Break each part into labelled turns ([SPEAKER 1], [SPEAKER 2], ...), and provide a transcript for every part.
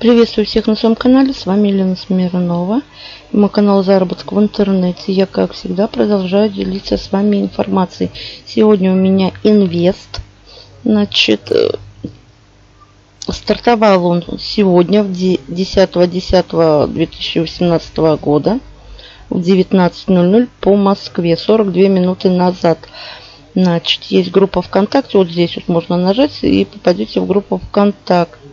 [SPEAKER 1] Приветствую всех на своем канале. С вами Елена Смирнова. Мой канал заработок в интернете. Я, как всегда, продолжаю делиться с вами информацией. Сегодня у меня инвест. Значит, э, стартовал он сегодня, в 10.10.2018 года, в 19.00 по Москве, 42 минуты назад. Значит, есть группа ВКонтакте. Вот здесь вот можно нажать и попадете в группу ВКонтакте.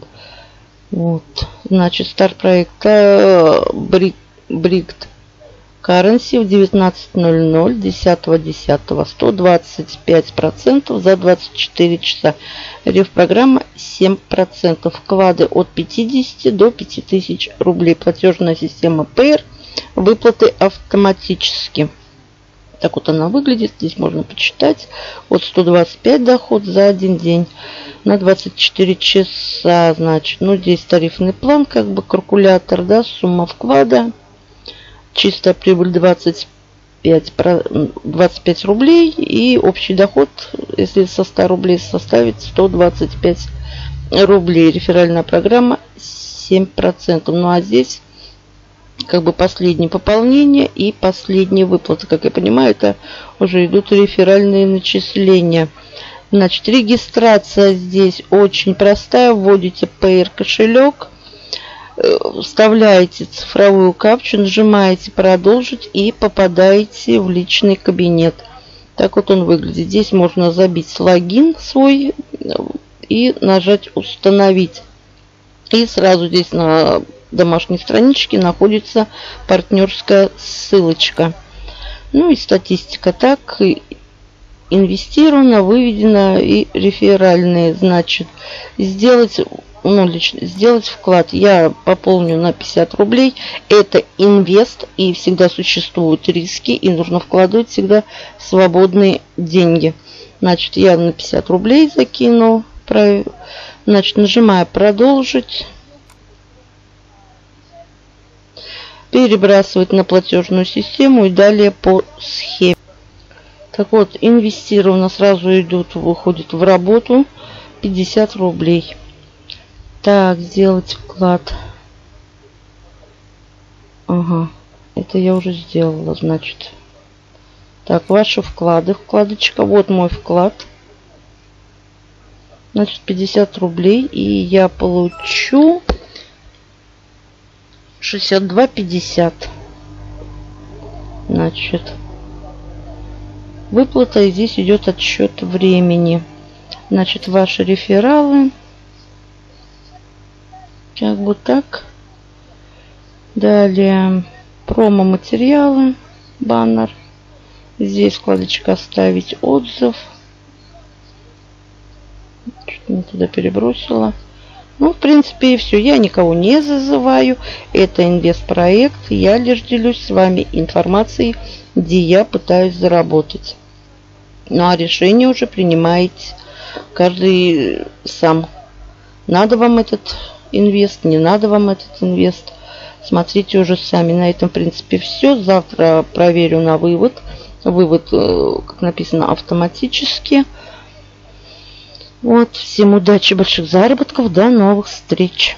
[SPEAKER 1] Вот. Значит, старт проекта Bricked Currency в 19.00 10.10 125% за 24 часа. Рев программа 7%. Вклады от 50 до 5000 рублей. Платежная система Payer. Выплаты автоматически. Так вот она выглядит. Здесь можно почитать. От 125 доход за один день на 24 часа. Значит, ну здесь тарифный план, как бы калькулятор, да, сумма вклада. Чистая прибыль 25, 25 рублей и общий доход, если со 100 рублей составит 125 рублей. Реферальная программа 7%. Ну а здесь как бы последнее пополнение и последние выплаты. Как я понимаю, это уже идут реферальные начисления. Значит, регистрация здесь очень простая. Вводите Payer кошелек, э, вставляете цифровую капчу, нажимаете продолжить и попадаете в личный кабинет. Так вот он выглядит. Здесь можно забить логин свой э, и нажать установить. И сразу здесь на домашней страничке находится партнерская ссылочка. Ну и статистика. Так, инвестировано, выведено и реферальные. Значит, сделать, ну, лично, сделать вклад. Я пополню на 50 рублей. Это инвест и всегда существуют риски. И нужно вкладывать всегда свободные деньги. Значит, я на 50 рублей закину. Значит, нажимаю продолжить. Перебрасывать на платежную систему и далее по схеме. Так вот, инвестировано сразу идут, выходит в работу 50 рублей. Так, сделать вклад. Ага, это я уже сделала, значит. Так, ваши вклады, вкладочка. Вот мой вклад. Значит, 50 рублей. И я получу 62,50. Значит, выплата и здесь идет отсчет времени. Значит, ваши рефералы. Как бы так. Далее промо-материалы, баннер. Здесь вкладочка «Оставить отзыв». Что-то не туда перебросила. Ну, в принципе, и все. Я никого не зазываю. Это инвестпроект. Я лишь делюсь с вами информацией, где я пытаюсь заработать. Ну, а решение уже принимаете каждый сам. Надо вам этот инвест, не надо вам этот инвест. Смотрите уже сами. На этом, в принципе, все. Завтра проверю на вывод. Вывод, э, как написано, автоматически. Вот, всем удачи, больших заработков, до новых встреч!